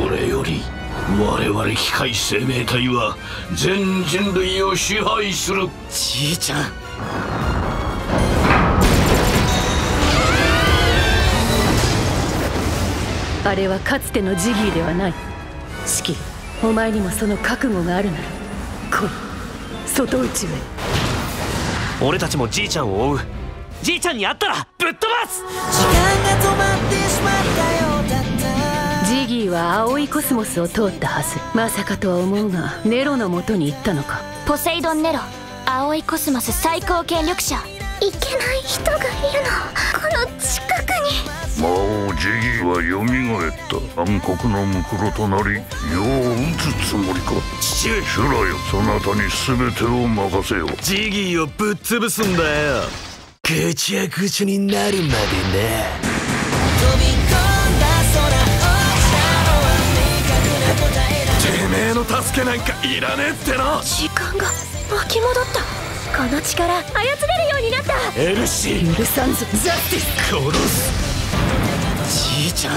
これより我々機械生命体は全人類を支配する。じいちゃん。あれはかつてのジギーではない。シキお前にもその覚悟があるなら。来い。外宇宙へ。俺たちもじいちゃんを追う。じいちゃんに会ったらぶっ飛ばす。ジギーは青いコスモスを通ったはず。まさかとは思うがネロのもとに行ったのか。ポセイドン・ネロ葵コスモス最高権力者。いけない人がいるの。この近くに。魔王ジギーは蘇った暗黒のムクロとなり余を討つつもりか。父上シュラよそなたに全てを任せよう。ジギーをぶっ潰すんだよ。ぐちゃぐちゃになるまでなて助けなんかいらねえっての時間が巻き戻った。この力操れるようになった。エルシー。許さんぞザスティス。殺す。じいちゃん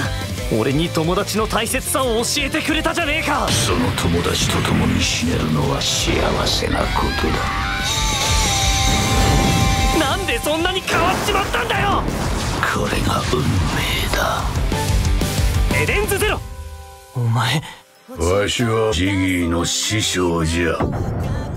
俺に友達の大切さを教えてくれたじゃねえか。その友達と共に死ねるのは幸せなことだ。なんでそんなに変わっちまったんだよ。これが運命だ。エデンズゼロ。お前わしはジギーの師匠じゃ。